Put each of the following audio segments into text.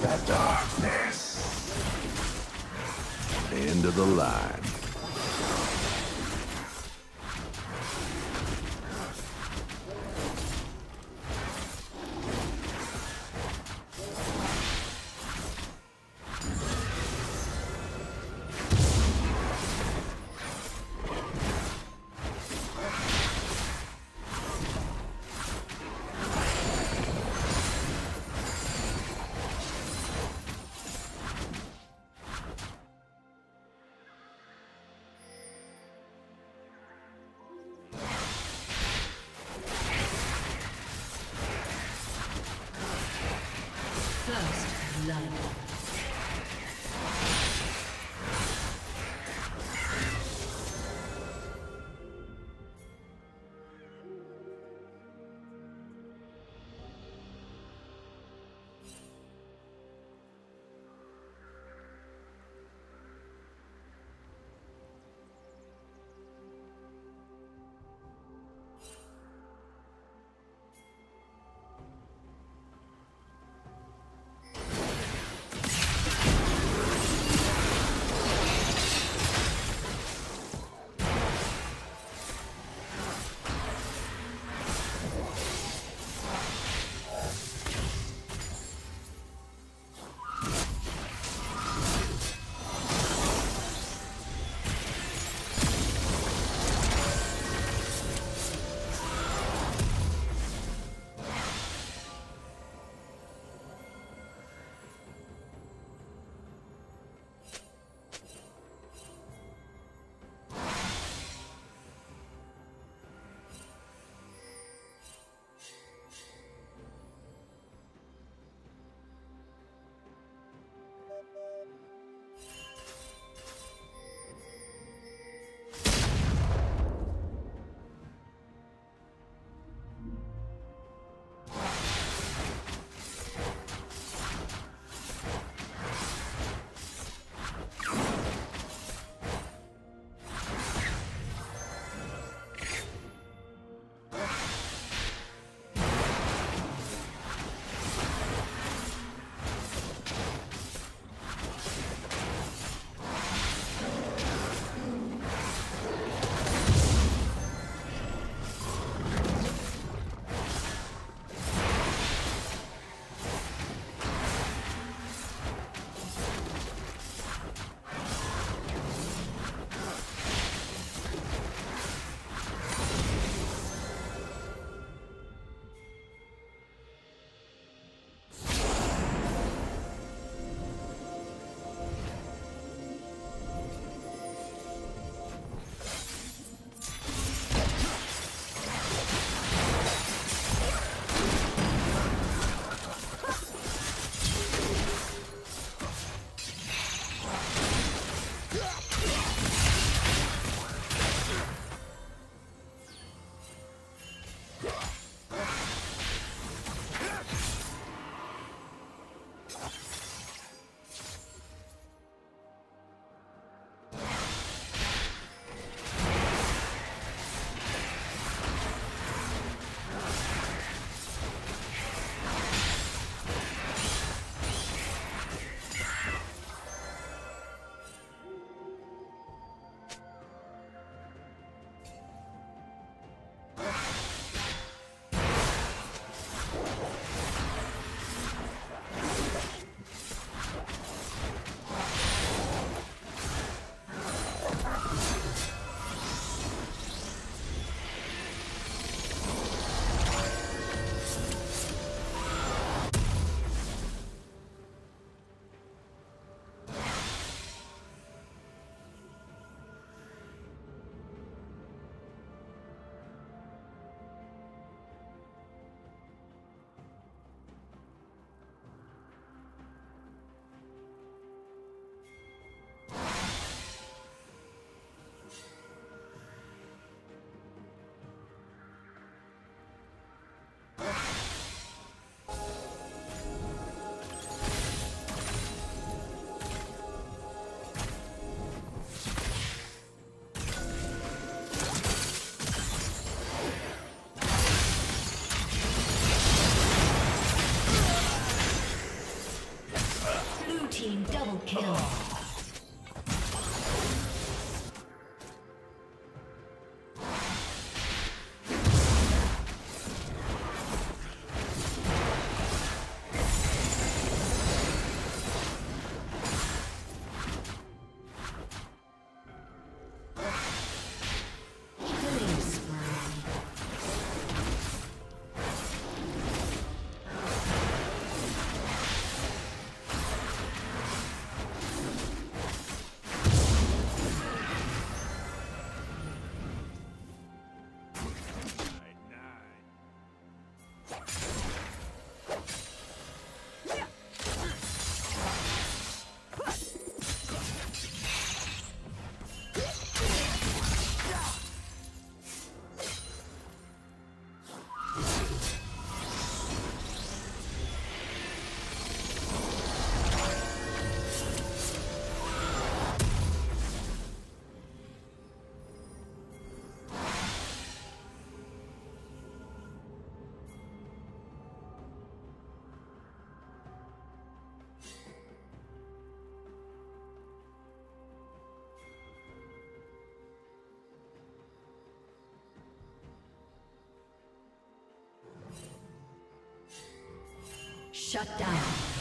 the darkness. End of the line. Blood. Kill. Shut down.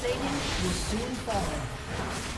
Plating will soon fall.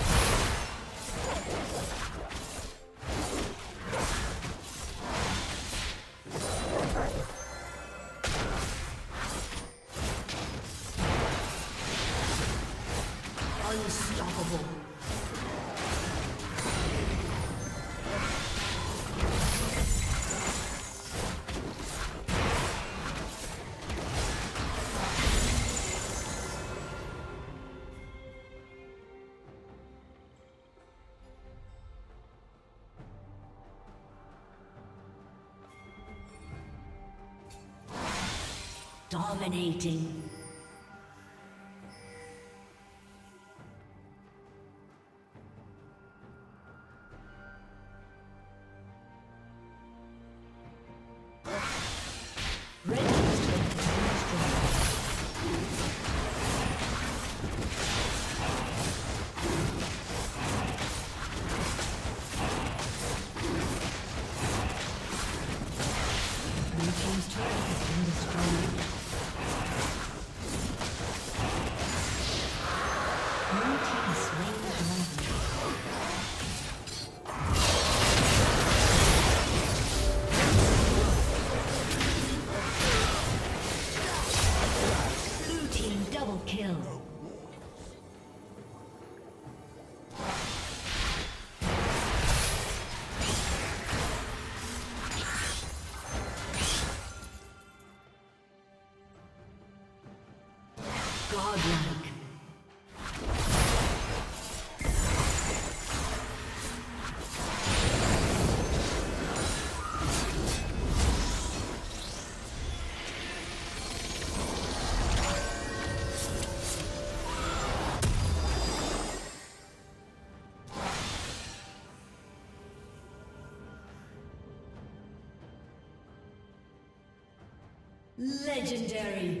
Dominating. Legendary.